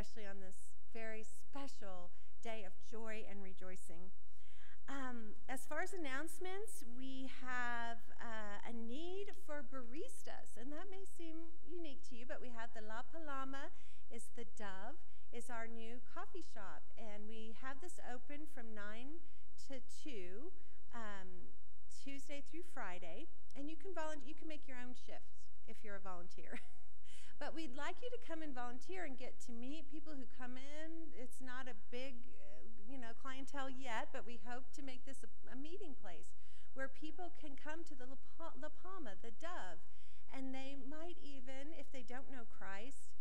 especially on this very special day of joy and rejoicing. Um, as far as announcements, we have uh, a need for baristas, and that may seem unique to you, but we have the La Paloma is the Dove, is our new coffee shop, and we have this open from 9 to 2 um, Tuesday through Friday, and you can volunteer. You can make your own shift if you're a volunteer. but we'd like you to come and volunteer and get to meet people who come in. It's not a big, you know, clientele yet, but we hope to make this a, a meeting place where people can come to the La Paloma, the Dove, and they might even, if they don't know Christ,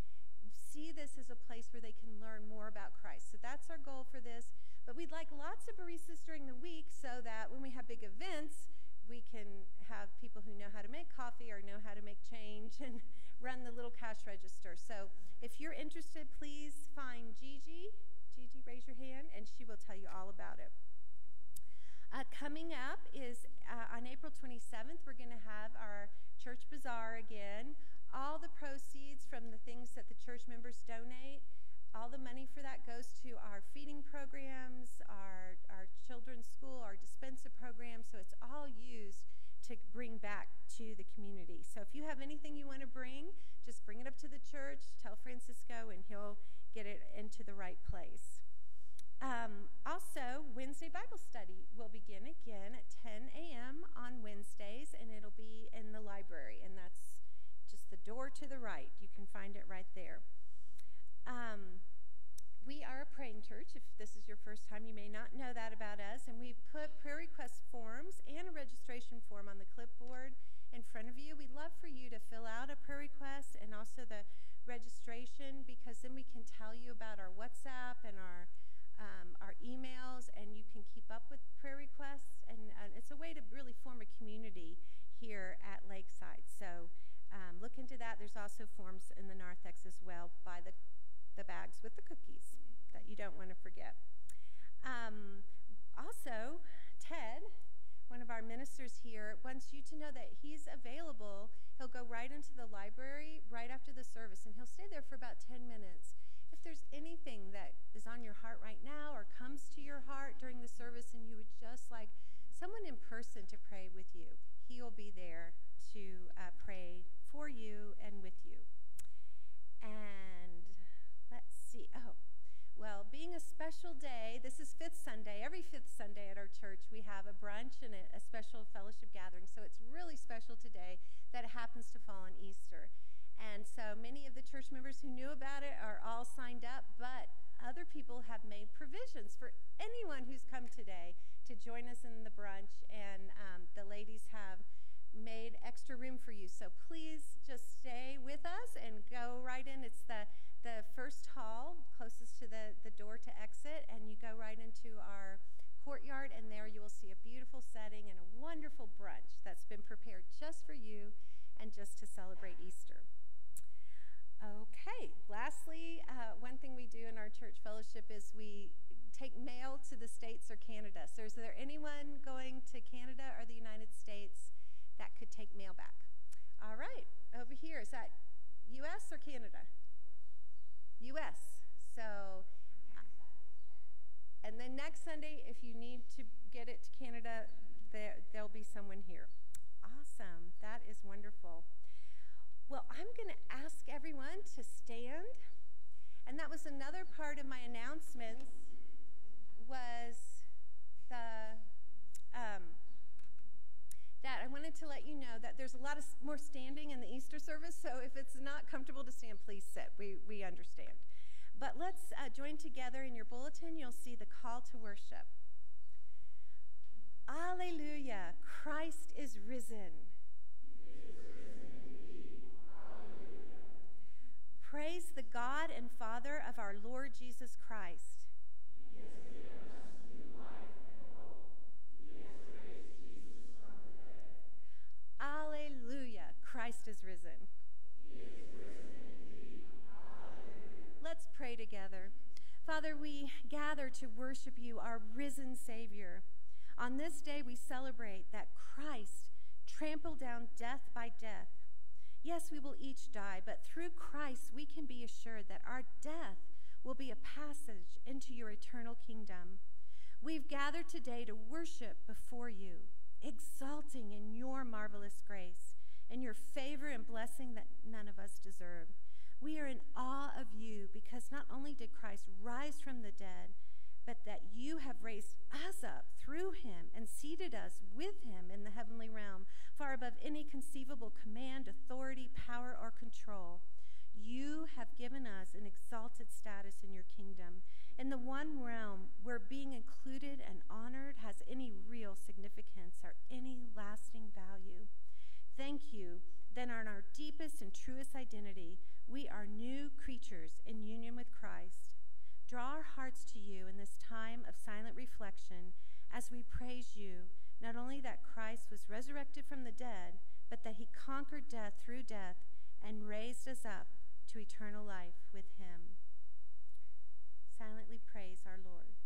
see this as a place where they can learn more about Christ. So that's our goal for this. But we'd like lots of baristas during the week so that when we have big events, we can have people who know how to make coffee or know how to make change and run the little cash register. So if you're interested, please find Gigi. Gigi, raise your hand, and she will tell you all about it. Uh, coming up is uh, on April 27th, we're going to have our church bazaar again. All the proceeds from the things that the church members donate all the money for that goes to our feeding programs, our, our children's school, our dispensa program. So it's all used to bring back to the community. So if you have anything you want to bring, just bring it up to the church, tell Francisco, and he'll get it into the right place. Um, also, Wednesday Bible study will begin again at 10 a.m. on Wednesdays, and it'll be in the library, and that's just the door to the right. You can find it right there. Um, we are a praying church. If this is your first time, you may not know that about us. And we've put prayer request forms and a registration form on the clipboard in front of you. We'd love for you to fill out a prayer request and also the registration because then we can tell you about our WhatsApp and our um, our emails, and you can keep up with prayer requests. And, and it's a way to really form a community here at Lakeside. So um, look into that. There's also forms in the narthex as well by the the bags with the cookies that you don't want to forget. Um, also, Ted, one of our ministers here, wants you to know that he's available. He'll go right into the library right after the service, and he'll stay there for about 10 minutes. If there's anything that is on your heart right now or comes to your heart during the service and you would just like someone in person to pray with you, he will be there to uh, pray for you and with you. And see. Oh, well, being a special day, this is fifth Sunday. Every fifth Sunday at our church, we have a brunch and a, a special fellowship gathering. So it's really special today that it happens to fall on Easter. And so many of the church members who knew about it are all signed up, but other people have made provisions for anyone who's come today to join us in the brunch. And um, the ladies have made extra room for you. So please just stay with us and go right in. It's the the first hall closest to the, the door to exit, and you go right into our courtyard, and there you will see a beautiful setting and a wonderful brunch that's been prepared just for you and just to celebrate Easter. Okay, lastly, uh, one thing we do in our church fellowship is we take mail to the States or Canada. So, is there anyone going to Canada or the United States that could take mail back? All right, over here, is that US or Canada? U.S. So, and then next Sunday, if you need to get it to Canada, there, there'll be someone here. Awesome. That is wonderful. Well, I'm going to ask everyone to stand. And that was another part of my announcements was the um, that I wanted to let you know that there's a lot of more standing in the Easter service, so if it's not comfortable to stand, please sit. We, we understand. But let's uh, join together. In your bulletin, you'll see the call to worship. Alleluia, Christ is risen. Is risen Praise the God and Father of our Lord Jesus Christ. Alleluia, Christ is risen. Let's pray together. Father, we gather to worship you, our risen Savior. On this day, we celebrate that Christ trampled down death by death. Yes, we will each die, but through Christ, we can be assured that our death will be a passage into your eternal kingdom. We've gathered today to worship before you, exalting in your marvelous grace and your favor and blessing that none of us deserve. We are in awe of you because not only did Christ rise from the dead, but that you have raised us up through him and seated us with him in the heavenly realm, far above any conceivable command, authority, power, or control. You have given us an exalted status in your kingdom, in the one realm where being included and honored has any real significance or any lasting value. Thank you then, in our deepest and truest identity, we are new creatures in union with Christ Draw our hearts to you in this time of silent reflection as we praise you, not only that Christ was resurrected from the dead, but that he conquered death through death and raised us up to eternal life with him. Silently praise our Lord.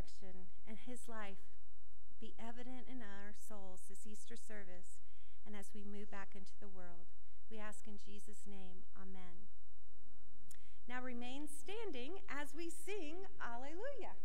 Resurrection and his life be evident in our souls this Easter service and as we move back into the world. We ask in Jesus' name, Amen. Now remain standing as we sing Alleluia.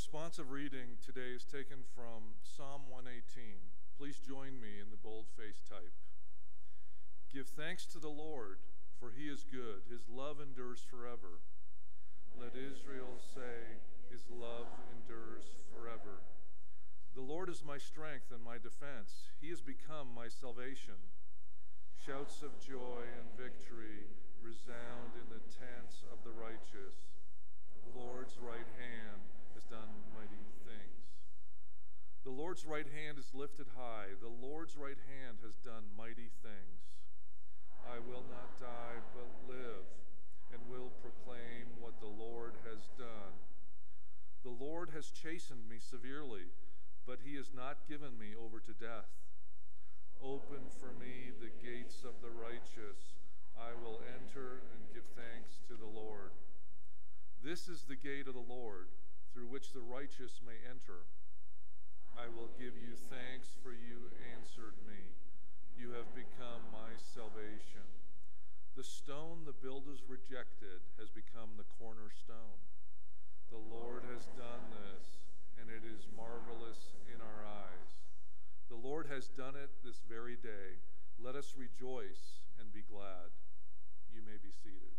Responsive reading today is taken from Psalm 118. Please join me in the bold-faced type. Give thanks to the Lord, for he is good. His love endures forever. Let Israel say, his love endures forever. The Lord is my strength and my defense. He has become my salvation. Shouts of joy and victory resound in the tents of the righteous. The Lord's right hand done mighty things. The Lord's right hand is lifted high. The Lord's right hand has done mighty things. I will not die, but live, and will proclaim what the Lord has done. The Lord has chastened me severely, but he has not given me over to death. Open for me the gates of the righteous. I will enter and give thanks to the Lord. This is the gate of the Lord, through which the righteous may enter. I will give you thanks, for you answered me. You have become my salvation. The stone the builders rejected has become the cornerstone. The Lord has done this, and it is marvelous in our eyes. The Lord has done it this very day. Let us rejoice and be glad. You may be seated.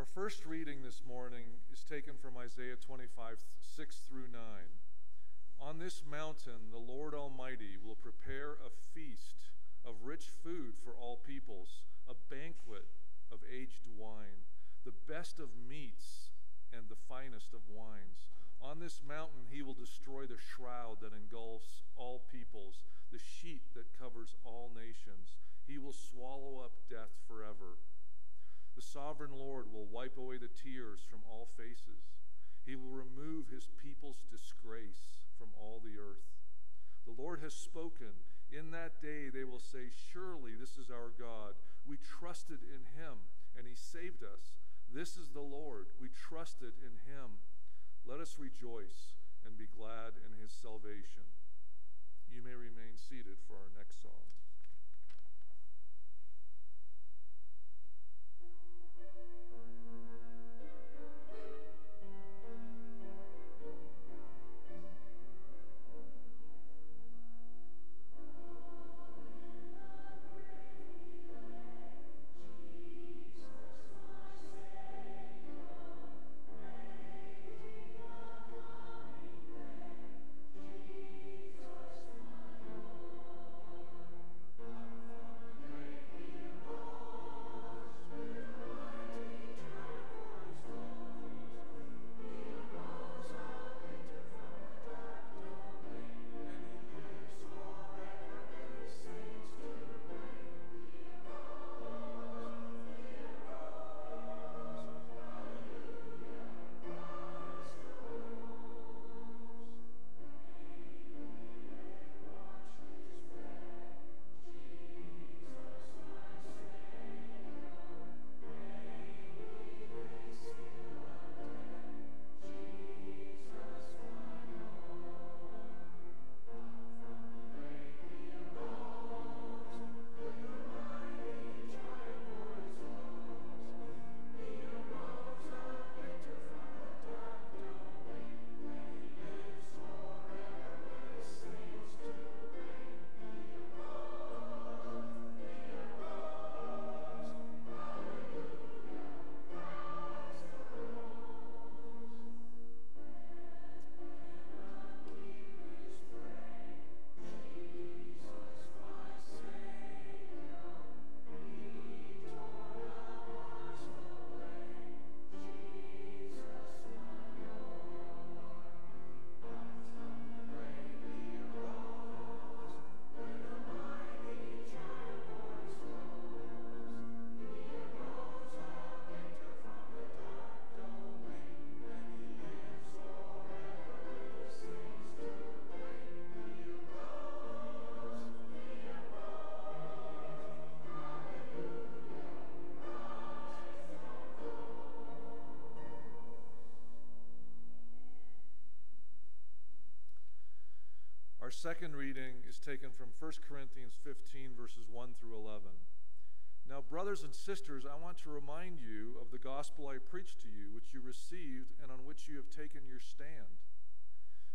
Our first reading this morning is taken from Isaiah 25, 6 through 9. On this mountain, the Lord Almighty will prepare a feast of rich food for all peoples, a banquet of aged wine, the best of meats and the finest of wines. On this mountain he will destroy the shroud that engulfs all peoples, the sheet that covers all nations. He will swallow up death forever. The sovereign Lord will wipe away the tears from all faces. He will remove his people's disgrace from all the earth. The Lord has spoken. In that day they will say, Surely this is our God. We trusted in him, and he saved us. This is the Lord. We trusted in him. Let us rejoice and be glad in his salvation. You may remain seated for our next song. Our second reading is taken from 1 Corinthians 15, verses 1 through 11. Now, brothers and sisters, I want to remind you of the gospel I preached to you, which you received and on which you have taken your stand.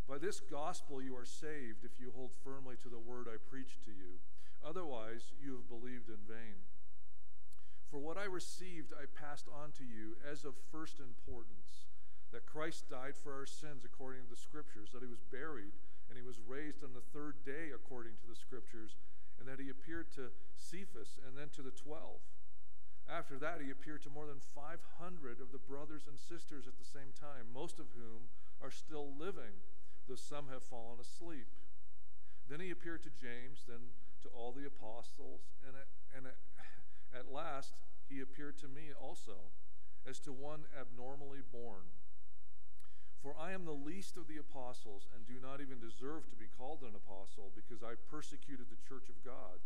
By this gospel you are saved if you hold firmly to the word I preached to you. Otherwise, you have believed in vain. For what I received, I passed on to you as of first importance that Christ died for our sins according to the Scriptures, that he was buried, and he was raised on the third day according to the Scriptures, and that he appeared to Cephas and then to the twelve. After that, he appeared to more than 500 of the brothers and sisters at the same time, most of whom are still living, though some have fallen asleep. Then he appeared to James, then to all the apostles, and at, and at, at last he appeared to me also, as to one abnormally born. For I am the least of the apostles, and do not even deserve to be called an apostle, because I persecuted the church of God.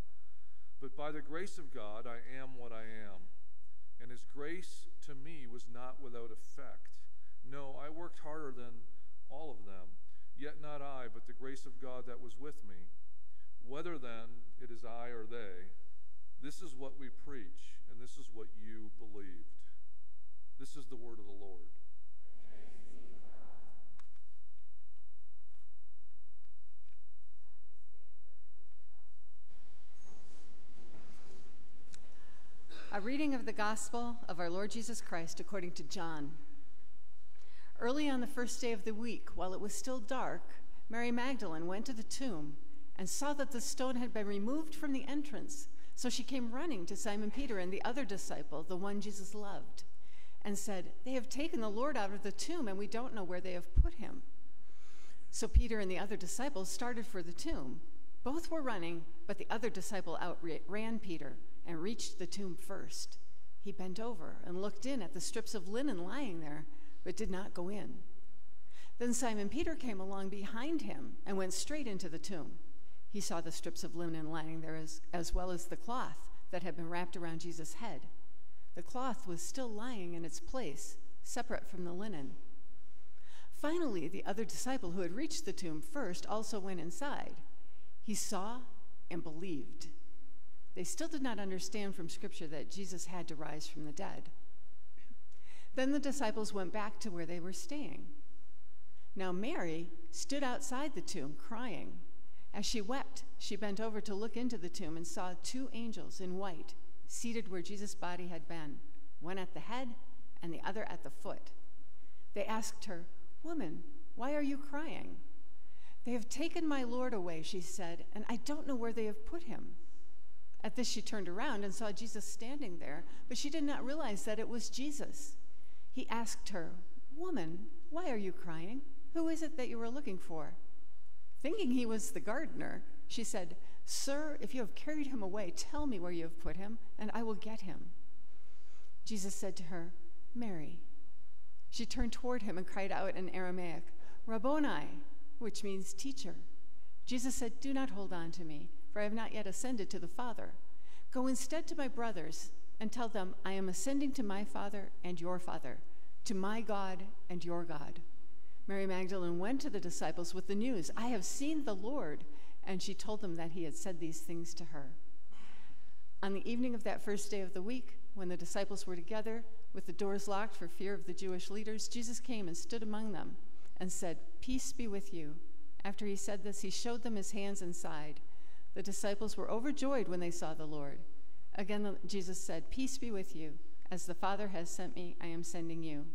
But by the grace of God, I am what I am. And his grace to me was not without effect. No, I worked harder than all of them. Yet not I, but the grace of God that was with me. Whether then it is I or they, this is what we preach, and this is what you believed. This is the word of the Lord. A reading of the Gospel of our Lord Jesus Christ according to John. Early on the first day of the week, while it was still dark, Mary Magdalene went to the tomb and saw that the stone had been removed from the entrance. So she came running to Simon Peter and the other disciple, the one Jesus loved, and said, They have taken the Lord out of the tomb, and we don't know where they have put him. So Peter and the other disciples started for the tomb. Both were running, but the other disciple outran Peter and reached the tomb first. He bent over and looked in at the strips of linen lying there, but did not go in. Then Simon Peter came along behind him and went straight into the tomb. He saw the strips of linen lying there as, as well as the cloth that had been wrapped around Jesus' head. The cloth was still lying in its place, separate from the linen. Finally, the other disciple who had reached the tomb first also went inside. He saw and believed. They still did not understand from Scripture that Jesus had to rise from the dead. Then the disciples went back to where they were staying. Now Mary stood outside the tomb crying. As she wept, she bent over to look into the tomb and saw two angels in white seated where Jesus' body had been, one at the head and the other at the foot. They asked her, Woman, why are you crying? They have taken my Lord away, she said, and I don't know where they have put him. At this, she turned around and saw Jesus standing there, but she did not realize that it was Jesus. He asked her, Woman, why are you crying? Who is it that you were looking for? Thinking he was the gardener, she said, Sir, if you have carried him away, tell me where you have put him, and I will get him. Jesus said to her, Mary. She turned toward him and cried out in Aramaic, Rabboni, which means teacher. Jesus said, Do not hold on to me for I have not yet ascended to the Father. Go instead to my brothers and tell them, I am ascending to my Father and your Father, to my God and your God. Mary Magdalene went to the disciples with the news, I have seen the Lord, and she told them that he had said these things to her. On the evening of that first day of the week, when the disciples were together, with the doors locked for fear of the Jewish leaders, Jesus came and stood among them and said, Peace be with you. After he said this, he showed them his hands and side. The disciples were overjoyed when they saw the Lord. Again, Jesus said, Peace be with you. As the Father has sent me, I am sending you.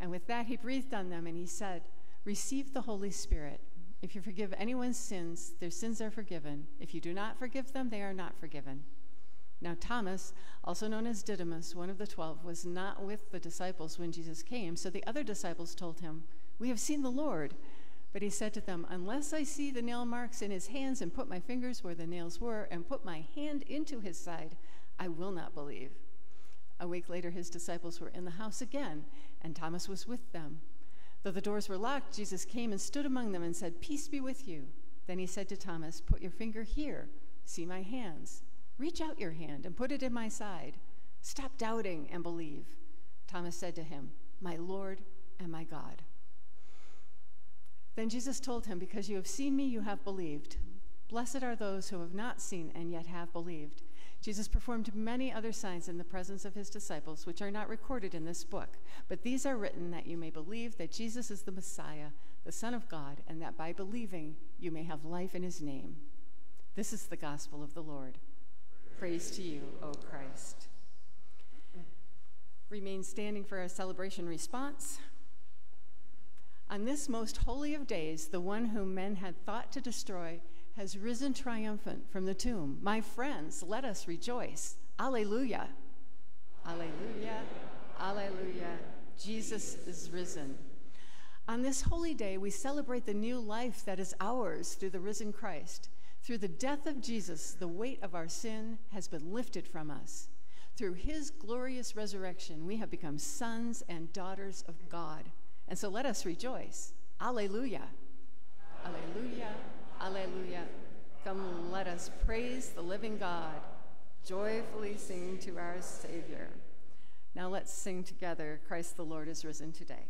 And with that, he breathed on them and he said, Receive the Holy Spirit. If you forgive anyone's sins, their sins are forgiven. If you do not forgive them, they are not forgiven. Now, Thomas, also known as Didymus, one of the twelve, was not with the disciples when Jesus came. So the other disciples told him, We have seen the Lord. But he said to them, Unless I see the nail marks in his hands and put my fingers where the nails were and put my hand into his side, I will not believe. A week later, his disciples were in the house again, and Thomas was with them. Though the doors were locked, Jesus came and stood among them and said, Peace be with you. Then he said to Thomas, Put your finger here. See my hands. Reach out your hand and put it in my side. Stop doubting and believe. Thomas said to him, My Lord and my God. Then Jesus told him, Because you have seen me, you have believed. Blessed are those who have not seen and yet have believed. Jesus performed many other signs in the presence of his disciples, which are not recorded in this book, but these are written that you may believe that Jesus is the Messiah, the Son of God, and that by believing you may have life in his name. This is the gospel of the Lord. Praise to you, O Christ. Remain standing for our celebration response. On this most holy of days, the one whom men had thought to destroy has risen triumphant from the tomb. My friends, let us rejoice. Alleluia. Alleluia. Alleluia. Jesus is risen. On this holy day, we celebrate the new life that is ours through the risen Christ. Through the death of Jesus, the weight of our sin has been lifted from us. Through his glorious resurrection, we have become sons and daughters of God. And so let us rejoice. Alleluia. Alleluia. Alleluia. Come, let us praise the living God, joyfully sing to our Savior. Now let's sing together Christ the Lord is risen today.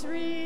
Seated.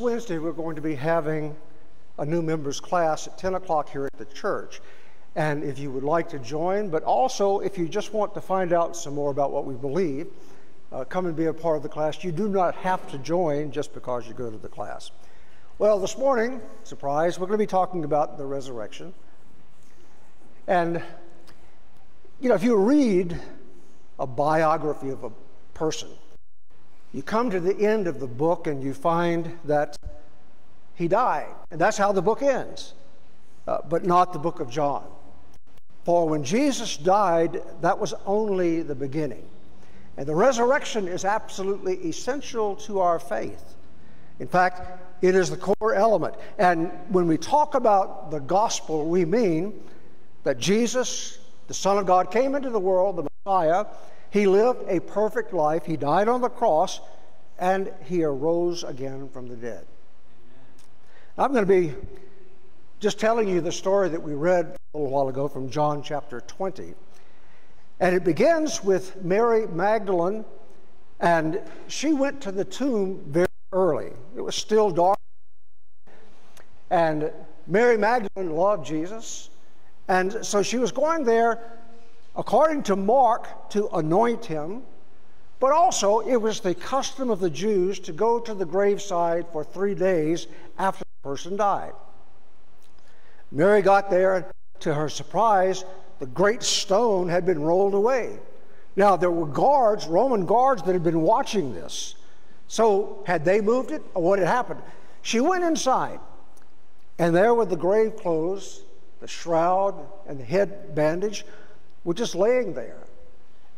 Wednesday, we're going to be having a new members class at 10 o'clock here at the church. And if you would like to join, but also if you just want to find out some more about what we believe, uh, come and be a part of the class. You do not have to join just because you go to the class. Well, this morning, surprise, we're going to be talking about the resurrection. And, you know, if you read a biography of a person, you come to the end of the book and you find that he died. And that's how the book ends, uh, but not the book of John. For when Jesus died, that was only the beginning. And the resurrection is absolutely essential to our faith. In fact, it is the core element. And when we talk about the gospel, we mean that Jesus, the Son of God, came into the world, the Messiah. He lived a perfect life. He died on the cross, and he arose again from the dead. I'm going to be just telling you the story that we read a little while ago from John chapter 20. And it begins with Mary Magdalene, and she went to the tomb very early. It was still dark. And Mary Magdalene loved Jesus. And so she was going there, according to Mark, to anoint him. But also, it was the custom of the Jews to go to the graveside for three days after the person died. Mary got there, and to her surprise, the great stone had been rolled away. Now, there were guards, Roman guards, that had been watching this. So, had they moved it, or what had happened? She went inside, and there were the grave clothes, the shroud, and the head bandage were just laying there.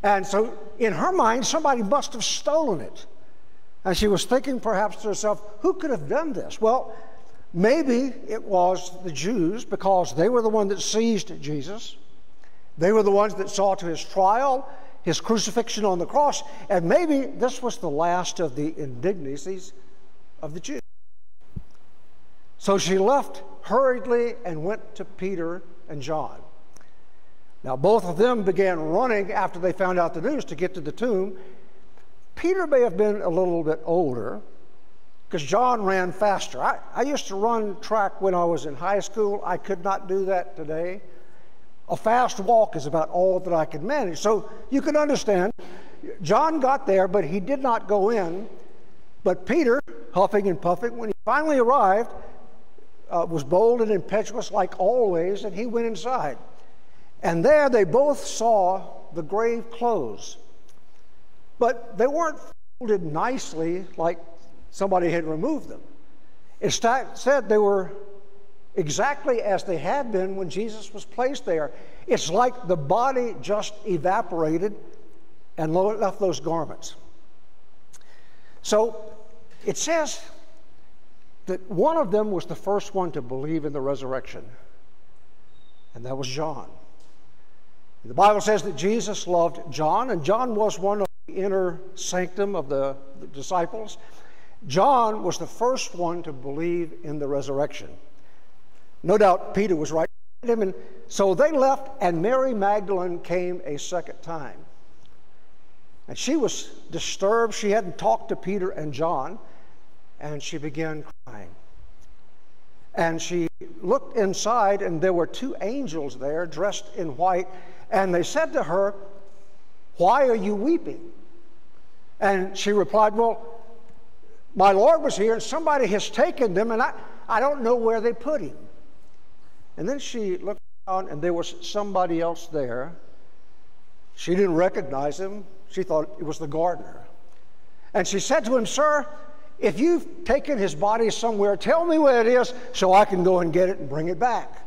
And so, in her mind, somebody must have stolen it. And she was thinking perhaps to herself, who could have done this? Well, maybe it was the Jews because they were the ones that seized Jesus. They were the ones that saw to his trial, his crucifixion on the cross, and maybe this was the last of the indignities of the Jews. So she left hurriedly and went to Peter and John. Now, both of them began running after they found out the news to get to the tomb. Peter may have been a little bit older because John ran faster. I, I used to run track when I was in high school. I could not do that today. A fast walk is about all that I could manage. So you can understand, John got there, but he did not go in. But Peter, huffing and puffing, when he finally arrived, uh, was bold and impetuous like always, and he went inside. And there they both saw the grave clothes. But they weren't folded nicely like somebody had removed them. Instead, they were exactly as they had been when Jesus was placed there. It's like the body just evaporated and left those garments. So it says that one of them was the first one to believe in the resurrection, and that was John. The Bible says that Jesus loved John, and John was one of the inner sanctum of the, the disciples. John was the first one to believe in the resurrection. No doubt Peter was right him, and so they left, and Mary Magdalene came a second time. And she was disturbed. She hadn't talked to Peter and John, and she began crying. And she looked inside, and there were two angels there dressed in white, and they said to her, Why are you weeping? And she replied, Well, my Lord was here, and somebody has taken them, and I, I don't know where they put him. And then she looked around, and there was somebody else there. She didn't recognize him. She thought it was the gardener. And she said to him, Sir, if you've taken his body somewhere, tell me where it is so I can go and get it and bring it back.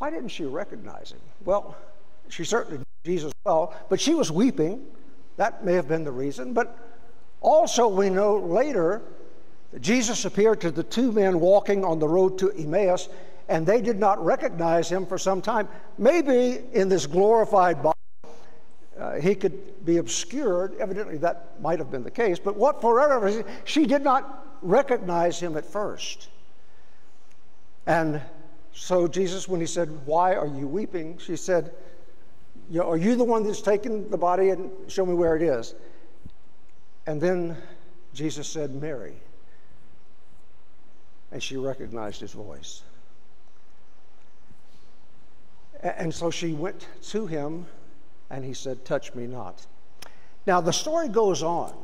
Why didn't she recognize him? Well, she certainly knew Jesus well, but she was weeping. That may have been the reason. But also, we know later that Jesus appeared to the two men walking on the road to Emmaus, and they did not recognize him for some time. Maybe in this glorified body, uh, he could be obscured. Evidently, that might have been the case. But what for forever, she did not recognize him at first. And so, Jesus, when he said, Why are you weeping? she said, Are you the one that's taken the body and show me where it is? And then Jesus said, Mary. And she recognized his voice. And so she went to him and he said, Touch me not. Now, the story goes on.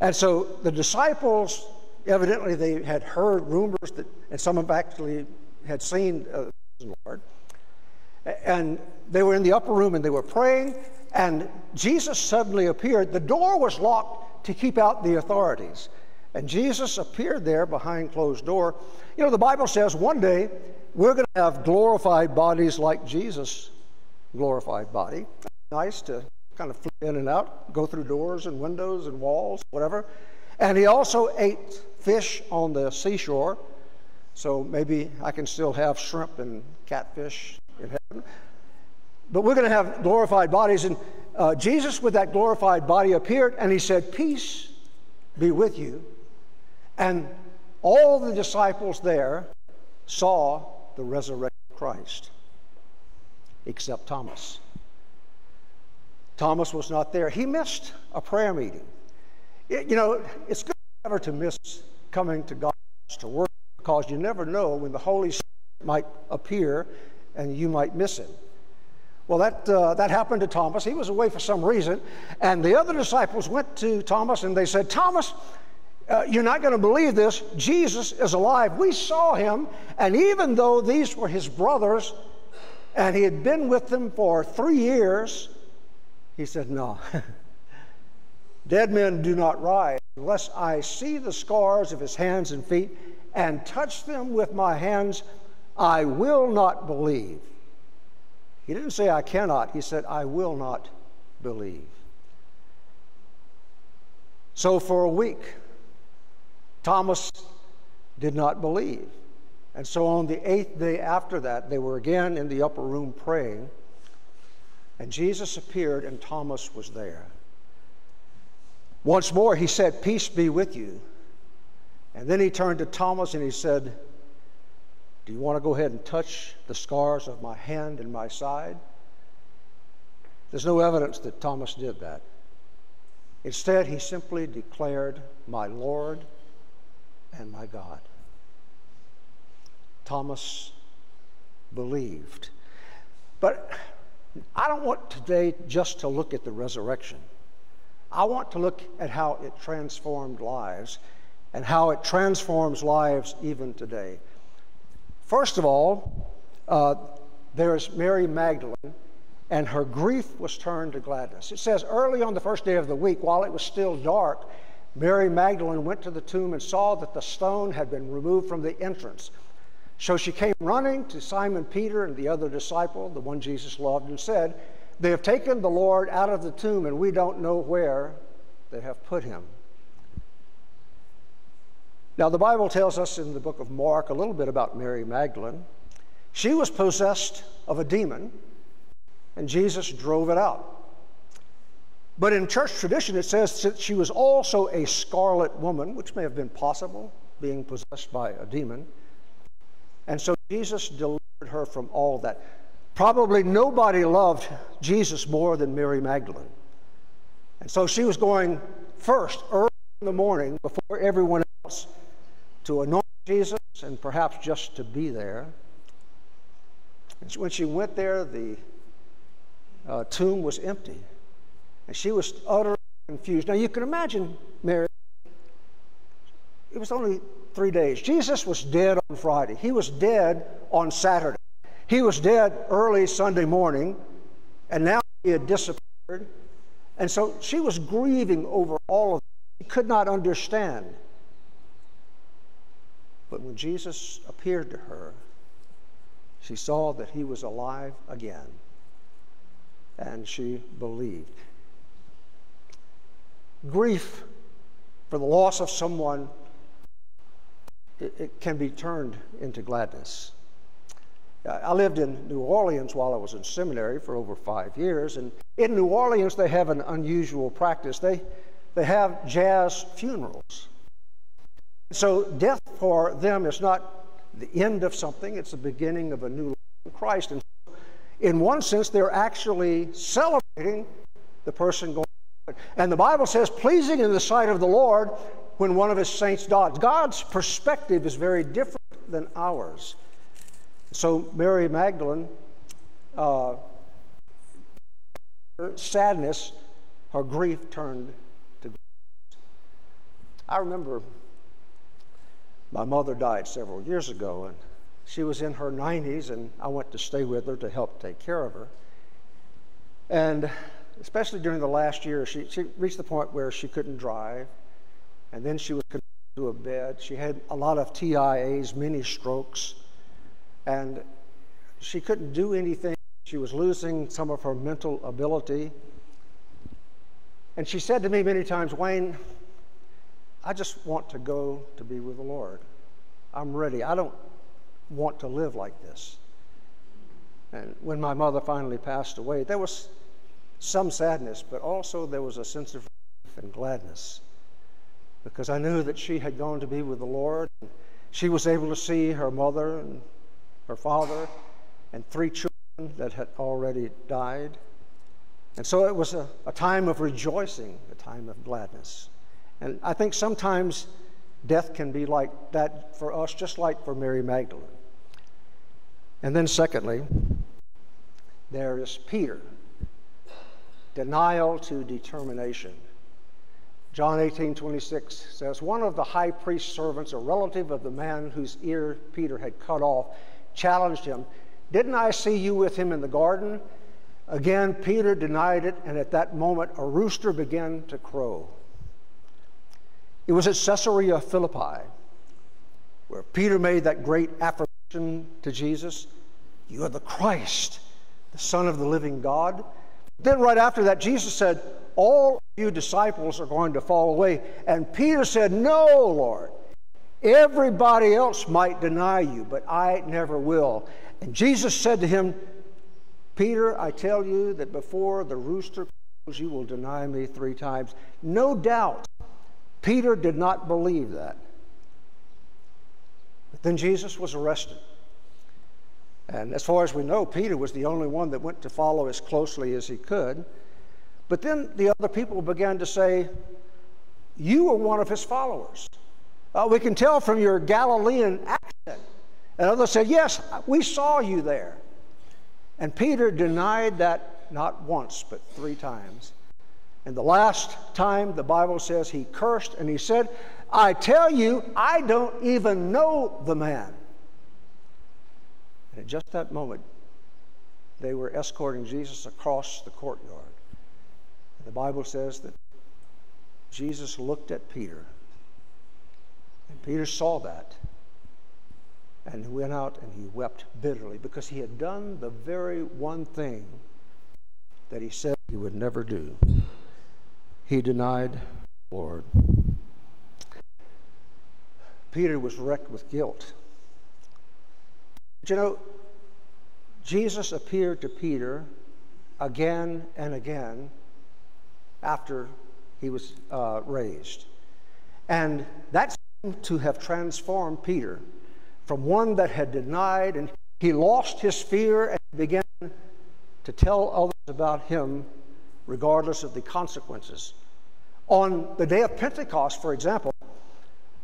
And so the disciples evidently they had heard rumors that, and some of actually had seen uh, the Lord. And they were in the upper room and they were praying, and Jesus suddenly appeared. The door was locked to keep out the authorities. And Jesus appeared there behind closed door. You know, the Bible says one day we're going to have glorified bodies like Jesus' glorified body. Nice to kind of flip in and out, go through doors and windows and walls, whatever. And he also ate fish on the seashore. So maybe I can still have shrimp and catfish in heaven. But we're going to have glorified bodies. And uh, Jesus, with that glorified body, appeared and he said, Peace be with you. And all the disciples there saw the resurrected Christ, except Thomas. Thomas was not there. He missed a prayer meeting. You know, it's good never to miss coming to God to work because you never know when the Holy Spirit might appear and you might miss him. Well, that, uh, that happened to Thomas. He was away for some reason. And the other disciples went to Thomas and they said, Thomas, uh, you're not going to believe this. Jesus is alive. We saw him. And even though these were his brothers and he had been with them for three years, he said, No. Dead men do not rise unless I see the scars of his hands and feet and touch them with my hands. I will not believe. He didn't say, I cannot. He said, I will not believe. So for a week, Thomas did not believe. And so on the eighth day after that, they were again in the upper room praying. And Jesus appeared, and Thomas was there. Once more, he said, Peace be with you. And then he turned to Thomas and he said, do you want to go ahead and touch the scars of my hand and my side? There's no evidence that Thomas did that. Instead, he simply declared, My Lord and my God. Thomas believed. But I don't want today just to look at the resurrection. I want to look at how it transformed lives and how it transforms lives even today. First of all, uh, there's Mary Magdalene, and her grief was turned to gladness. It says, early on the first day of the week, while it was still dark, Mary Magdalene went to the tomb and saw that the stone had been removed from the entrance. So she came running to Simon Peter and the other disciple, the one Jesus loved, and said, They have taken the Lord out of the tomb, and we don't know where they have put him. Now, the Bible tells us in the book of Mark a little bit about Mary Magdalene. She was possessed of a demon, and Jesus drove it out. But in church tradition, it says that she was also a scarlet woman, which may have been possible, being possessed by a demon. And so Jesus delivered her from all that. Probably nobody loved Jesus more than Mary Magdalene. And so she was going first, early in the morning, before everyone else to anoint Jesus and perhaps just to be there. And when she went there, the uh, tomb was empty. And she was utterly confused. Now you can imagine Mary. It was only three days. Jesus was dead on Friday, he was dead on Saturday. He was dead early Sunday morning, and now he had disappeared. And so she was grieving over all of it. She could not understand. But when Jesus appeared to her, she saw that he was alive again, and she believed. Grief for the loss of someone, it, it can be turned into gladness. I lived in New Orleans while I was in seminary for over five years, and in New Orleans they have an unusual practice. They, they have jazz funerals. So death for them is not the end of something, it's the beginning of a new life in Christ. And in one sense, they're actually celebrating the person going. And the Bible says, pleasing in the sight of the Lord when one of his saints dies. God's perspective is very different than ours. So Mary Magdalene, uh, her sadness, her grief turned to grace. I remember my mother died several years ago, and she was in her 90s, and I went to stay with her to help take care of her. And especially during the last year, she, she reached the point where she couldn't drive, and then she was to a bed. She had a lot of TIAs, many strokes, and she couldn't do anything. She was losing some of her mental ability. And she said to me many times, Wayne, I just want to go to be with the Lord. I'm ready. I don't want to live like this. And when my mother finally passed away, there was some sadness, but also there was a sense of relief and gladness because I knew that she had gone to be with the Lord. And she was able to see her mother and her father and three children that had already died. And so it was a, a time of rejoicing, a time of gladness. And I think sometimes death can be like that for us, just like for Mary Magdalene. And then, secondly, there is Peter denial to determination. John 18 26 says, One of the high priest's servants, a relative of the man whose ear Peter had cut off, challenged him, Didn't I see you with him in the garden? Again, Peter denied it, and at that moment, a rooster began to crow. It was at Caesarea Philippi where Peter made that great affirmation to Jesus You are the Christ, the Son of the living God. Then, right after that, Jesus said, All of you disciples are going to fall away. And Peter said, No, Lord. Everybody else might deny you, but I never will. And Jesus said to him, Peter, I tell you that before the rooster crows, you will deny me three times. No doubt, Peter did not believe that. But then Jesus was arrested. And as far as we know, Peter was the only one that went to follow as closely as he could. But then the other people began to say, You were one of his followers. Uh, we can tell from your Galilean accent. And others said, Yes, we saw you there. And Peter denied that not once, but three times. And the last time, the Bible says he cursed and he said, I tell you, I don't even know the man. And at just that moment, they were escorting Jesus across the courtyard. And the Bible says that Jesus looked at Peter. Peter saw that. And he went out and he wept bitterly because he had done the very one thing that he said he would never do. He denied the Lord. Peter was wrecked with guilt. But you know, Jesus appeared to Peter again and again after he was uh, raised. And that seemed to have transformed Peter from one that had denied and he lost his fear and began to tell others about him regardless of the consequences. On the day of Pentecost, for example,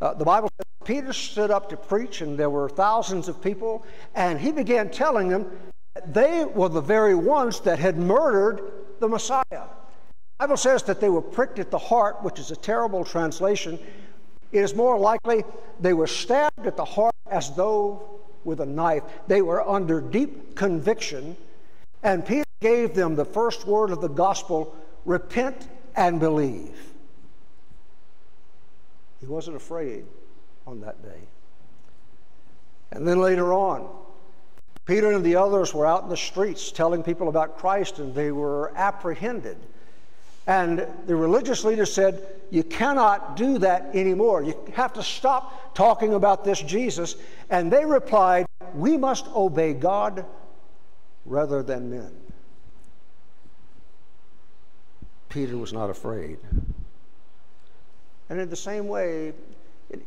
uh, the Bible says Peter stood up to preach, and there were thousands of people, and he began telling them that they were the very ones that had murdered the Messiah. The Bible says that they were pricked at the heart, which is a terrible translation. It is more likely they were stabbed at the heart as though with a knife. They were under deep conviction, and Peter gave them the first word of the gospel repent and believe. He wasn't afraid on that day. And then later on, Peter and the others were out in the streets telling people about Christ, and they were apprehended. And the religious leaders said, You cannot do that anymore. You have to stop talking about this Jesus. And they replied, We must obey God rather than men. Peter was not afraid. And in the same way,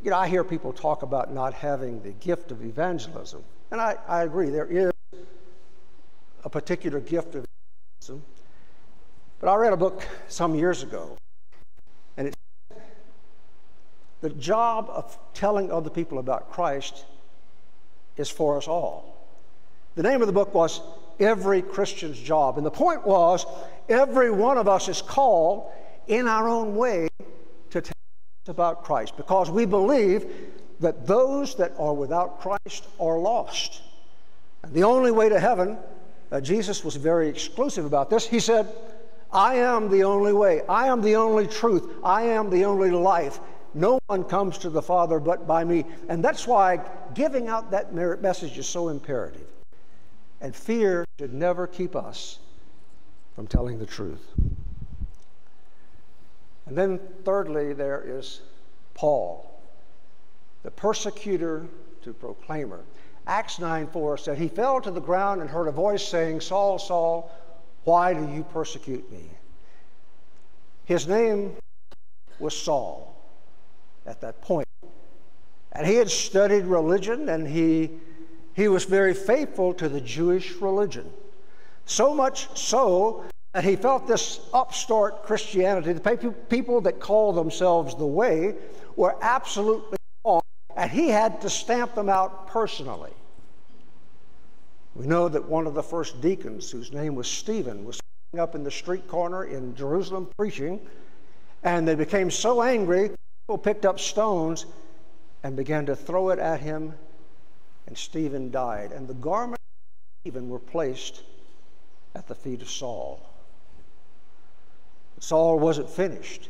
you know, I hear people talk about not having the gift of evangelism. And I, I agree, there is a particular gift of evangelism. But I read a book some years ago, and it said the job of telling other people about Christ is for us all. The name of the book was Every Christian's Job. And the point was, every one of us is called in our own way to tell us about Christ because we believe that those that are without Christ are lost. And the only way to heaven, uh, Jesus was very exclusive about this. He said, I am the only way, I am the only truth, I am the only life. No one comes to the Father but by me. And that's why giving out that message is so imperative. And fear should never keep us from telling the truth. And then, thirdly, there is Paul, the persecutor to proclaimer. Acts 9 4 said, He fell to the ground and heard a voice saying, Saul, Saul, why do you persecute me? His name was Saul at that point. And he had studied religion and he, he was very faithful to the Jewish religion. So much so that he felt this upstart Christianity, the people that call themselves the way, were absolutely wrong, and he had to stamp them out personally. We know that one of the first deacons, whose name was Stephen, was up in the street corner in Jerusalem preaching, and they became so angry, people picked up stones and began to throw it at him, and Stephen died. And the garments of Stephen were placed at the feet of Saul. Saul wasn't finished.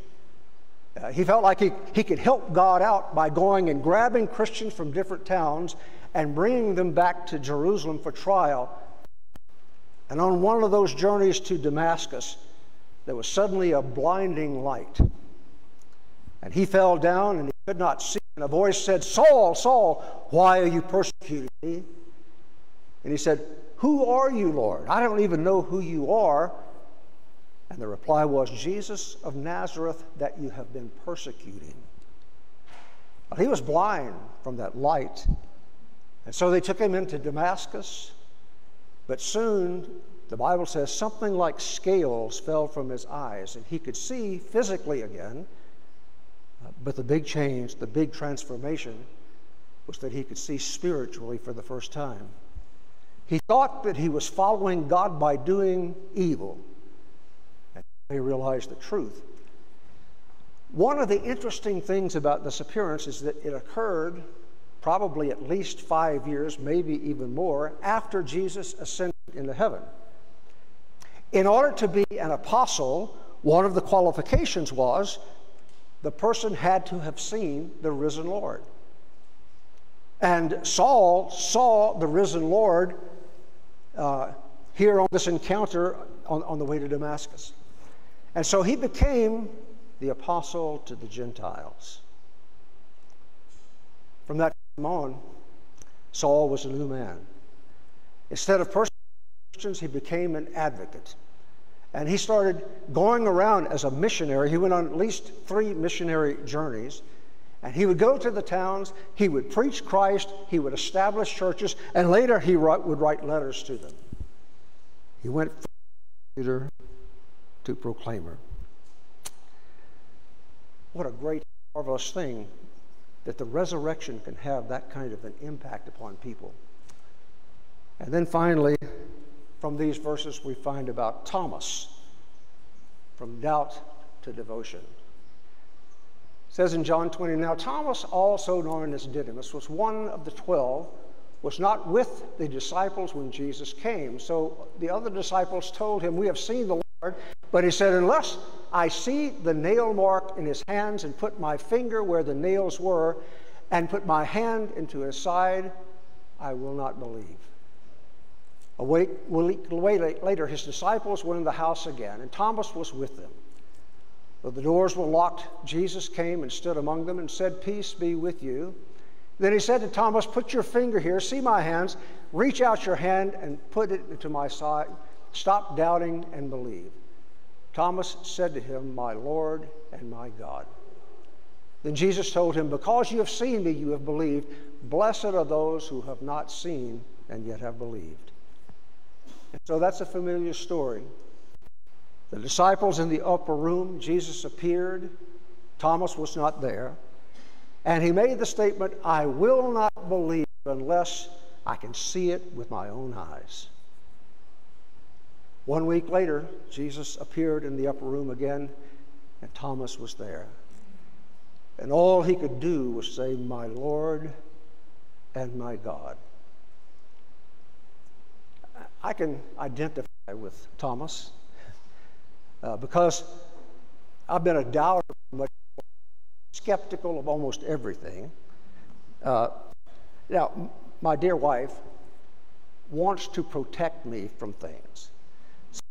Uh, he felt like he, he could help God out by going and grabbing Christians from different towns and bringing them back to Jerusalem for trial. And on one of those journeys to Damascus, there was suddenly a blinding light. And he fell down and he could not see. And a voice said, Saul, Saul, why are you persecuting me? And he said, Who are you, Lord? I don't even know who you are. And the reply was, Jesus of Nazareth, that you have been persecuting. But he was blind from that light. And so they took him into Damascus. But soon, the Bible says, something like scales fell from his eyes, and he could see physically again. Uh, but the big change, the big transformation, was that he could see spiritually for the first time. He thought that he was following God by doing evil and he realized the truth. One of the interesting things about this appearance is that it occurred probably at least five years, maybe even more, after Jesus ascended into heaven. In order to be an apostle, one of the qualifications was the person had to have seen the risen Lord. And Saul saw the risen Lord uh, here on this encounter on, on the way to Damascus. And so he became the apostle to the Gentiles. From that on, Saul was a new man. Instead of persecuting Christians, he became an advocate. And he started going around as a missionary. He went on at least three missionary journeys. And he would go to the towns, he would preach Christ, he would establish churches, and later he write, would write letters to them. He went from leader to proclaimer. What a great, marvelous thing that the resurrection can have that kind of an impact upon people. And then finally, from these verses, we find about Thomas from doubt to devotion. It says in John 20, Now Thomas, also known as Didymus, was one of the twelve, was not with the disciples when Jesus came. So the other disciples told him, We have seen the. But he said, Unless I see the nail mark in his hands and put my finger where the nails were and put my hand into his side, I will not believe. A week, later, his disciples were in the house again, and Thomas was with them. Though the doors were locked, Jesus came and stood among them and said, Peace be with you. Then he said to Thomas, Put your finger here, see my hands, reach out your hand and put it into my side. Stop doubting and believe. Thomas said to him, My Lord and my God. Then Jesus told him, Because you have seen me, you have believed. Blessed are those who have not seen and yet have believed. And so that's a familiar story. The disciples in the upper room, Jesus appeared. Thomas was not there. And he made the statement, I will not believe unless I can see it with my own eyes. One week later, Jesus appeared in the upper room again, and Thomas was there. And all he could do was say, My Lord and my God. I can identify with Thomas uh, because I've been a doubter, much skeptical of almost everything. Uh, now, my dear wife wants to protect me from things.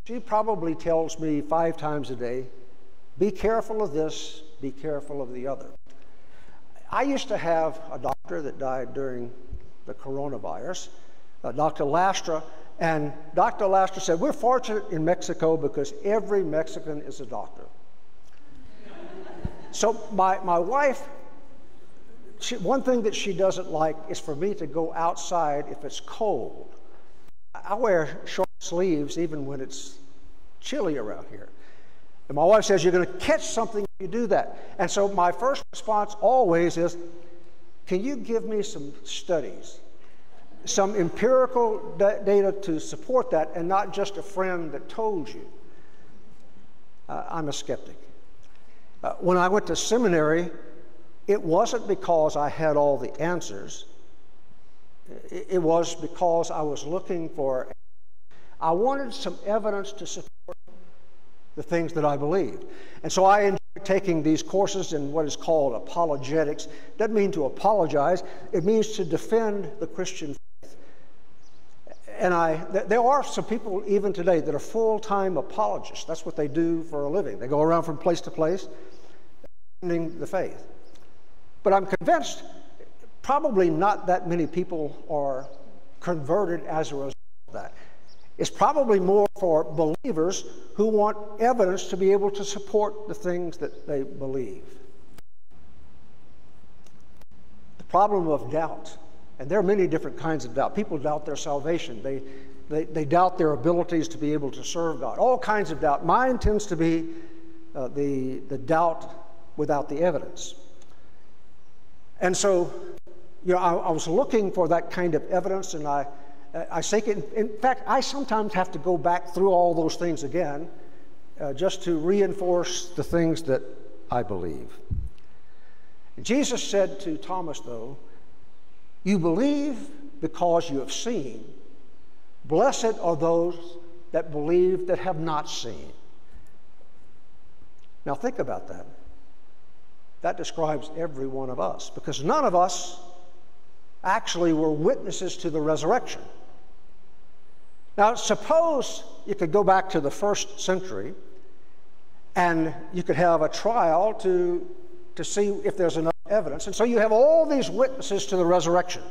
She probably tells me five times a day, be careful of this, be careful of the other. I used to have a doctor that died during the coronavirus, uh, Dr. Lastra, and Dr. Lastra said, We're fortunate in Mexico because every Mexican is a doctor. so, my, my wife, she, one thing that she doesn't like is for me to go outside if it's cold. I wear short sleeves even when it's chilly around here. And my wife says, You're going to catch something if you do that. And so my first response always is, Can you give me some studies, some empirical da- data to support that, and not just a friend that told you? Uh, I'm a skeptic. Uh, when I went to seminary, it wasn't because I had all the answers. It was because I was looking for, I wanted some evidence to support the things that I believed. And so I enjoy taking these courses in what is called apologetics. Doesn't mean to apologize, it means to defend the Christian faith. And I, there are some people even today that are full time apologists. That's what they do for a living. They go around from place to place defending the faith. But I'm convinced probably not that many people are converted as a result of that. It's probably more for believers who want evidence to be able to support the things that they believe. The problem of doubt, and there are many different kinds of doubt. People doubt their salvation, they, they, they doubt their abilities to be able to serve God, all kinds of doubt. Mine tends to be uh, the, the doubt without the evidence. And so, you know, I, I was looking for that kind of evidence, and I I think, in, in, fact, I sometimes have to go back through all those things again uh, just to reinforce the things that I believe. Jesus said to Thomas, though, You believe because you have seen. Blessed are those that believe that have not seen. Now, think about that. That describes every one of us because none of us actually were witnesses to the resurrection. Now, suppose you could go back to the first century and you could have a trial to, to see if there's enough evidence. And so you have all these witnesses to the resurrection.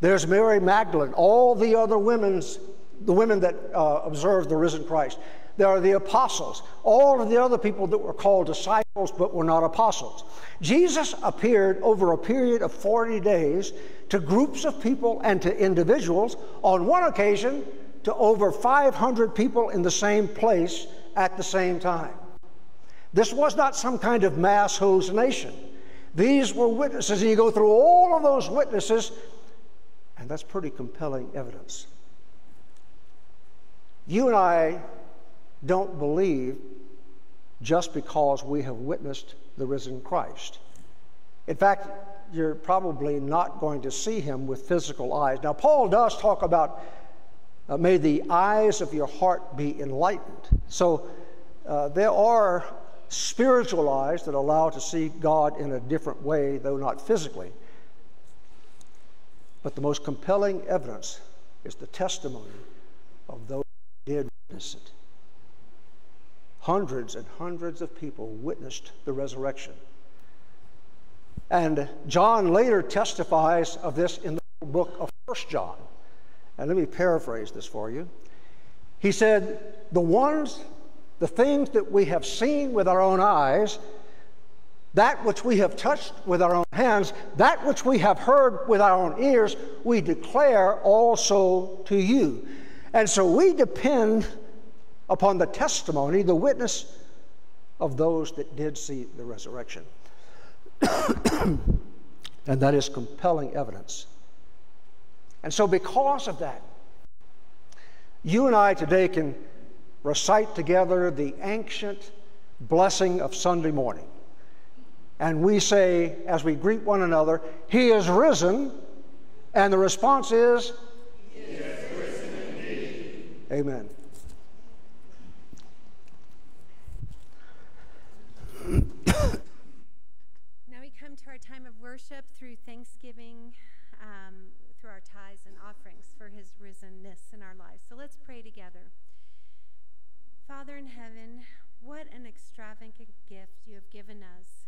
There's Mary Magdalene, all the other women's, the women that uh, observed the risen Christ. There are the apostles, all of the other people that were called disciples but were not apostles. Jesus appeared over a period of 40 days to groups of people and to individuals. On one occasion, to over 500 people in the same place at the same time. This was not some kind of mass hallucination. These were witnesses, and you go through all of those witnesses, and that's pretty compelling evidence. You and I don't believe just because we have witnessed the risen Christ. In fact, you're probably not going to see him with physical eyes. Now, Paul does talk about uh, may the eyes of your heart be enlightened. So uh, there are spiritual eyes that allow to see God in a different way, though not physically. But the most compelling evidence is the testimony of those who did witness it. Hundreds and hundreds of people witnessed the resurrection. And John later testifies of this in the book of First John. And let me paraphrase this for you. He said, The ones, the things that we have seen with our own eyes, that which we have touched with our own hands, that which we have heard with our own ears, we declare also to you. And so we depend upon the testimony, the witness of those that did see the resurrection. and that is compelling evidence and so, because of that, you and I today can recite together the ancient blessing of Sunday morning. And we say, as we greet one another, He is risen. And the response is, He is risen indeed. Amen. now we come to our time of worship through Thanksgiving. Um, through our tithes and offerings for his risenness in our lives. So let's pray together. Father in heaven, what an extravagant gift you have given us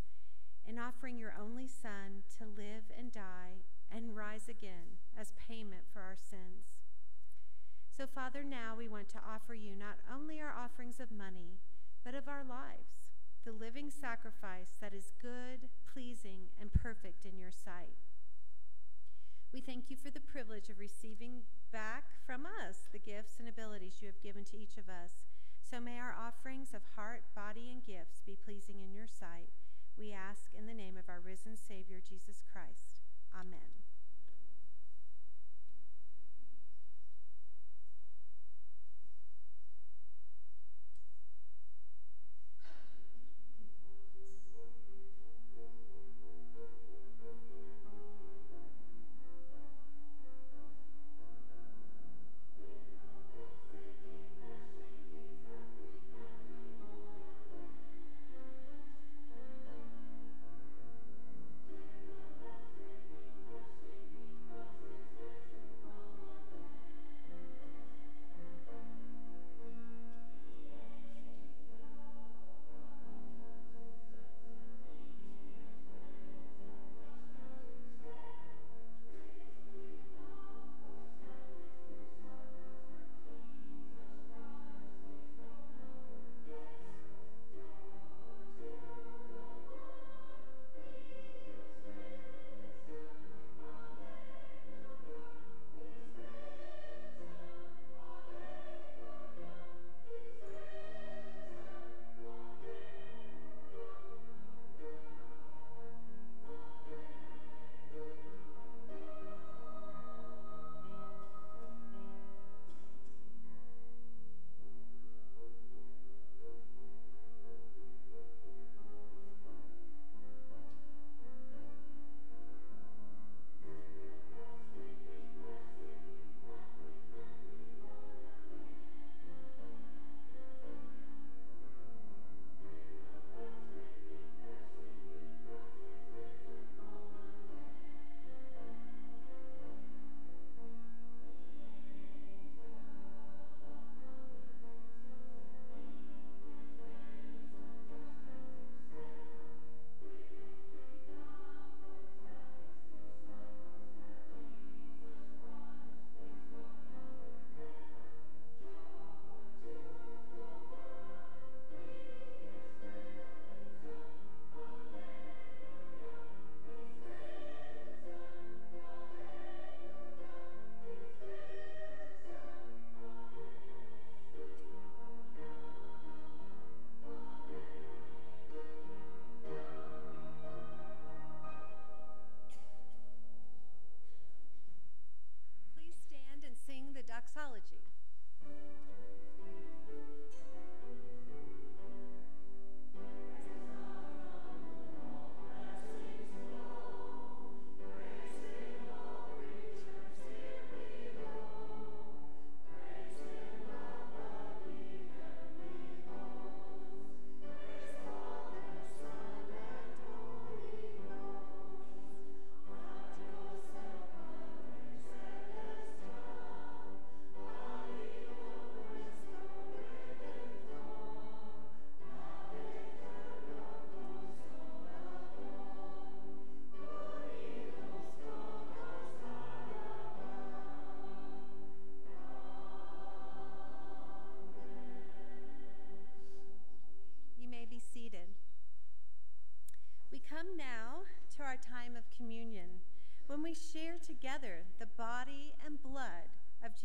in offering your only Son to live and die and rise again as payment for our sins. So, Father, now we want to offer you not only our offerings of money, but of our lives, the living sacrifice that is good, pleasing, and perfect in your sight. We thank you for the privilege of receiving back from us the gifts and abilities you have given to each of us So may our offerings of heart, body, and gifts be pleasing in your sight. We ask in the name of our risen Savior, Jesus Christ. Amen.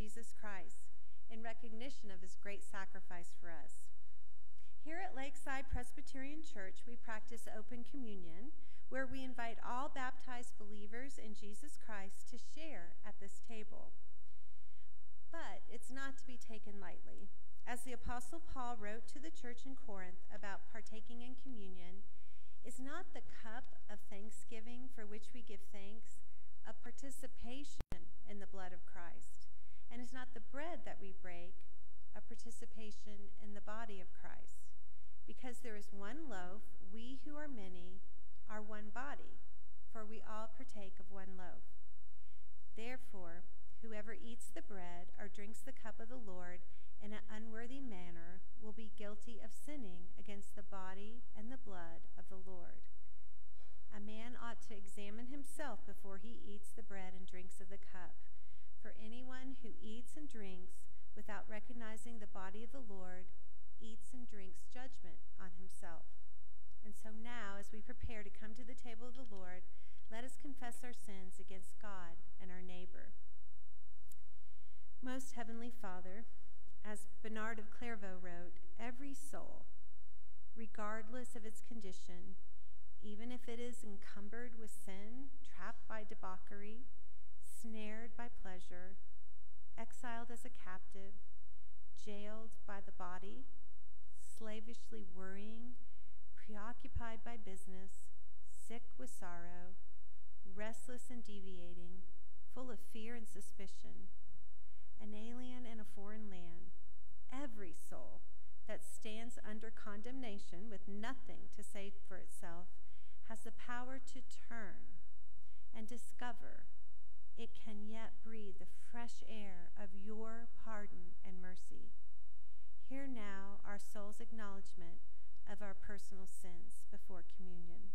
Jesus Christ in recognition of his great sacrifice for us. Here at Lakeside Presbyterian Church, we practice open communion, where we invite all baptized believers in Jesus Christ to share at this table. But it's not to be taken lightly. As the Apostle Paul wrote to the church in Corinth about partaking in communion, is not the cup of thanksgiving for which we give thanks a participation in the blood of Christ. And is not the bread that we break a participation in the body of Christ. Because there is one loaf, we who are many are one body, for we all partake of one loaf. Therefore, whoever eats the bread or drinks the cup of the Lord in an unworthy manner will be guilty of sinning against the body and the blood of the Lord. A man ought to examine himself before he eats the bread and drinks of the cup. For anyone who eats and drinks without recognizing the body of the Lord eats and drinks judgment on himself. And so now, as we prepare to come to the table of the Lord, let us confess our sins against God and our neighbor. Most Heavenly Father, As Bernard of Clairvaux wrote, every soul, regardless of its condition, even if it is encumbered with sin, trapped by debauchery, snared by pleasure, exiled as a captive, jailed by the body, slavishly worrying, preoccupied by business, sick with sorrow, restless and deviating, full of fear and suspicion, an alien in a foreign land, every soul that stands under condemnation with nothing to say for itself has the power to turn and discover it can yet breathe the fresh air of your pardon and mercy. Hear now our soul's acknowledgement of our personal sins before communion.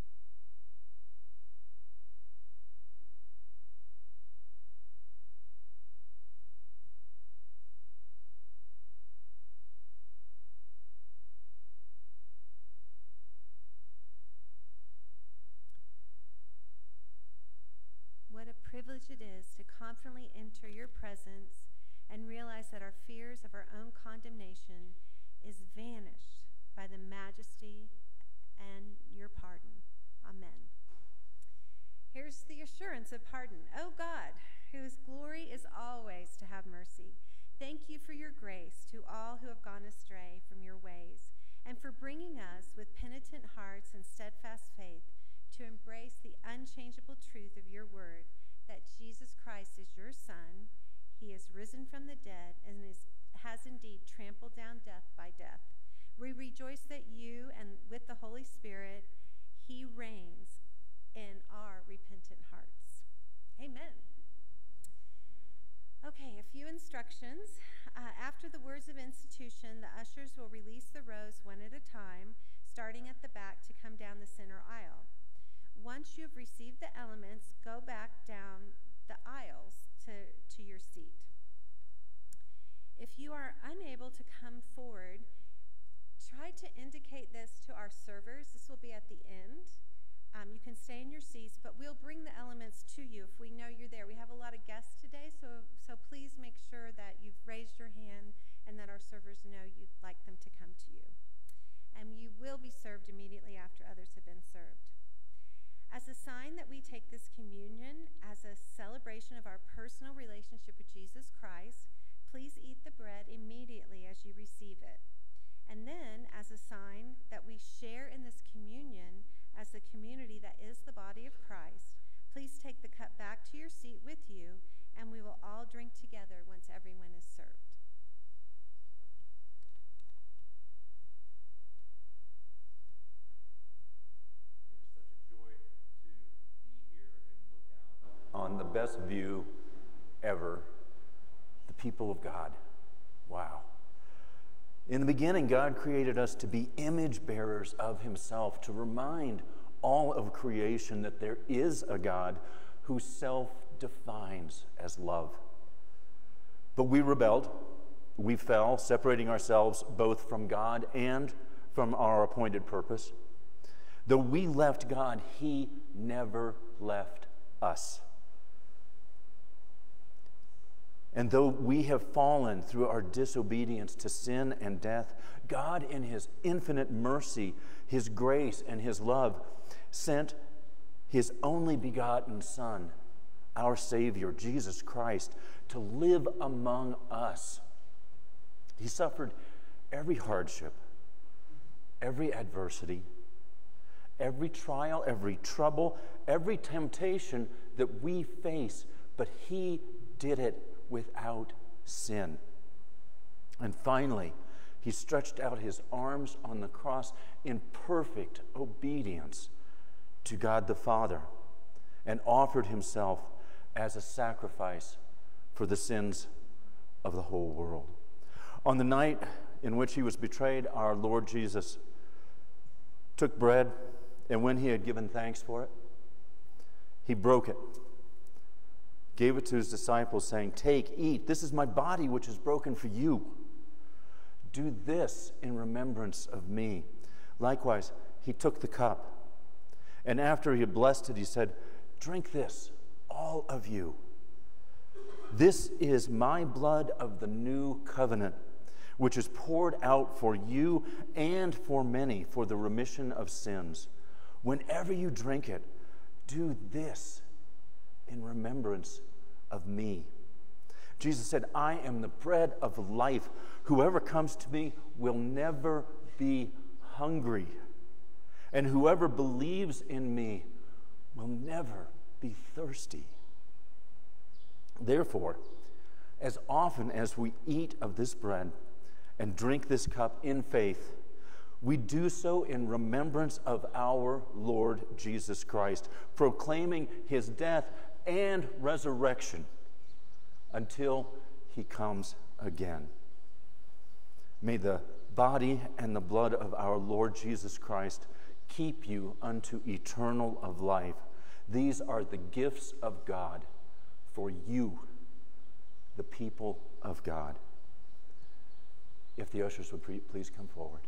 Privilege it is to confidently enter your presence and realize that our fears of our own condemnation is vanished by the majesty and your pardon. Amen. Here's the assurance of pardon. Oh God, whose glory is always to have mercy, thank you for your grace to all who have gone astray from your ways, and for bringing us with penitent hearts and steadfast faith to embrace the unchangeable truth of your word that Jesus Christ is your Son. He is risen from the dead and is, has indeed trampled down death by death. We rejoice that you and with the Holy Spirit, He reigns in our repentant hearts. Amen. Okay, a few instructions. Uh, after the words of institution, the ushers will release the rows one at a time, starting at the back to come down the center aisle. Once you've received the elements, go back down the aisles to, to your seat. If you are unable to come forward, try to indicate this to our servers. This will be at the end. Um, you can stay in your seats, but we'll bring the elements to you if we know you're there. We have a lot of guests today, so, so please make sure that you've raised your hand and that our servers know you'd like them to come to you. And you will be served immediately after others have been served. As a sign that we take this communion as a celebration of our personal relationship with Jesus Christ, please eat the bread immediately as you receive it. And then, as a sign that we share in this communion as the community that is the body of Christ, please take the cup back to your seat with you, and we will all drink together once everyone is served. On the best view ever the people of God. Wow. In the beginning, God created us to be image bearers of Himself, to remind all of creation that there is a God who self defines as love. But we rebelled. We fell, separating ourselves both from God and from our appointed purpose. Though we left God, He never left us. And though we have fallen through our disobedience to sin and death, God, in His infinite mercy, His grace, and His love, sent His only begotten Son, our Savior, Jesus Christ, to live among us. He suffered every hardship, every adversity, every trial, every trouble, every temptation that we face, but He did it without sin. And finally, he stretched out his arms on the cross in perfect obedience to God the Father and offered himself as a sacrifice for the sins of the whole world. On the night in which he was betrayed, our Lord Jesus took bread, and when he had given thanks for it, he broke it gave it to his disciples, saying, Take, eat, this is my body which is broken for you. Do this in remembrance of me. Likewise, he took the cup, and after he had blessed it, he said, Drink this, all of you. This is my blood of the new covenant, which is poured out for you and for many for the remission of sins. Whenever you drink it, do this in remembrance of me. Jesus said, I am the bread of life. Whoever comes to me will never be hungry. And whoever believes in me will never be thirsty. Therefore, as often as we eat of this bread and drink this cup in faith, we do so in remembrance of our Lord Jesus Christ, proclaiming his death and resurrection until he comes again. May the body and the blood of our Lord Jesus Christ keep you unto eternal of life. These are the gifts of God for you, the people of God. If the ushers would please come forward.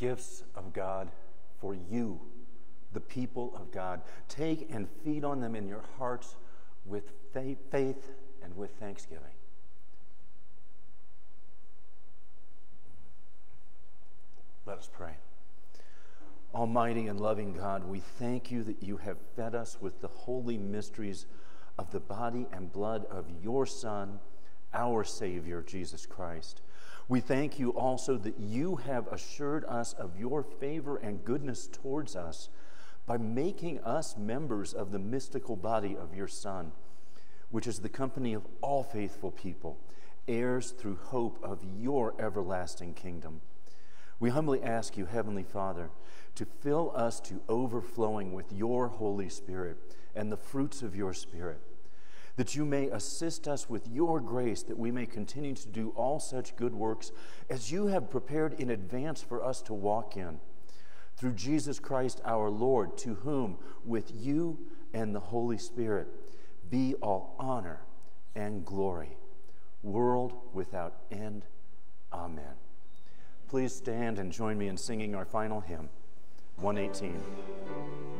Gifts of God for you, the people of God. Take and feed on them in your hearts with faith and with thanksgiving. Let us pray. Almighty and loving God, we thank you that you have fed us with the holy mysteries of the body and blood of your Son, our Savior, Jesus Christ. We thank you also that you have assured us of your favor and goodness towards us by making us members of the mystical body of your Son, which is the company of all faithful people, heirs through hope of your everlasting kingdom. We humbly ask you, Heavenly Father, to fill us to overflowing with your Holy Spirit and the fruits of your Spirit, that you may assist us with your grace, that we may continue to do all such good works as you have prepared in advance for us to walk in. Through Jesus Christ our Lord, to whom, with you and the Holy Spirit, be all honor and glory, world without end. Amen. Please stand and join me in singing our final hymn. 118.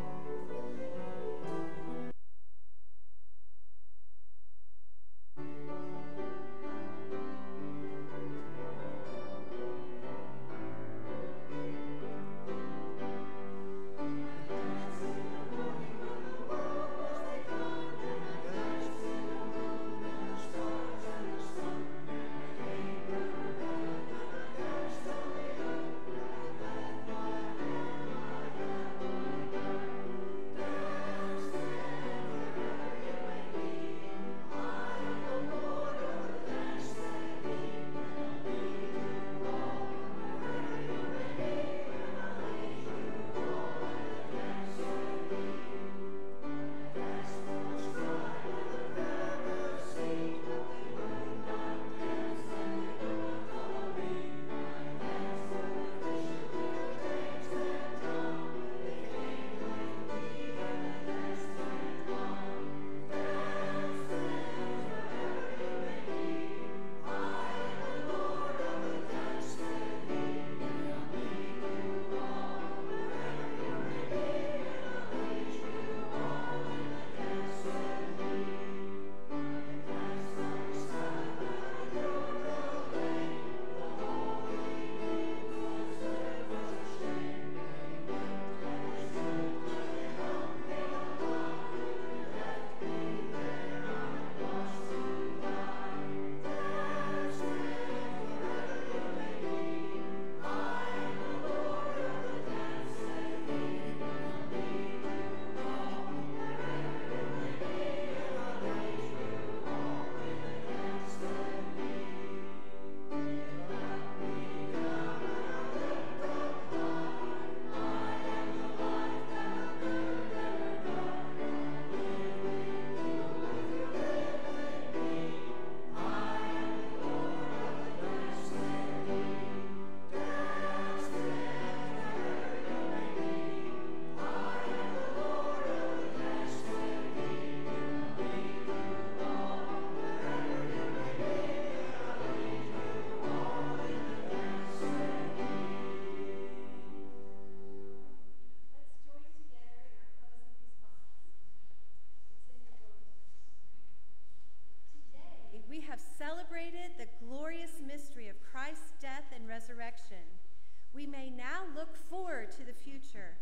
we may now look forward to the future,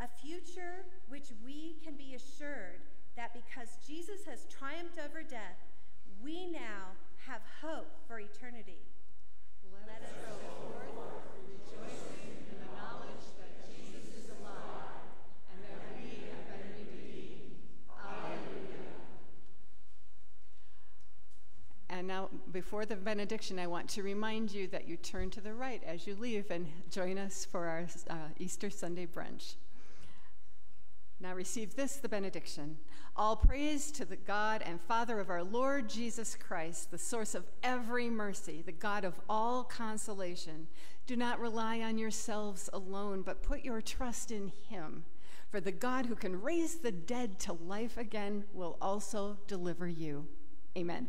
a future which we can be assured that because Jesus has triumphed over death, we now have hope for eternity. Before the benediction, I want to remind you that you turn to the right as you leave and join us for our uh, Easter Sunday brunch. Now receive this, the benediction. All praise to the God and Father of our Lord Jesus Christ, the source of every mercy, the God of all consolation. Do not rely on yourselves alone, but put your trust in him. For the God who can raise the dead to life again will also deliver you. Amen.